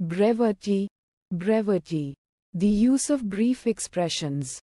Brevity, brevity. The use of brief expressions.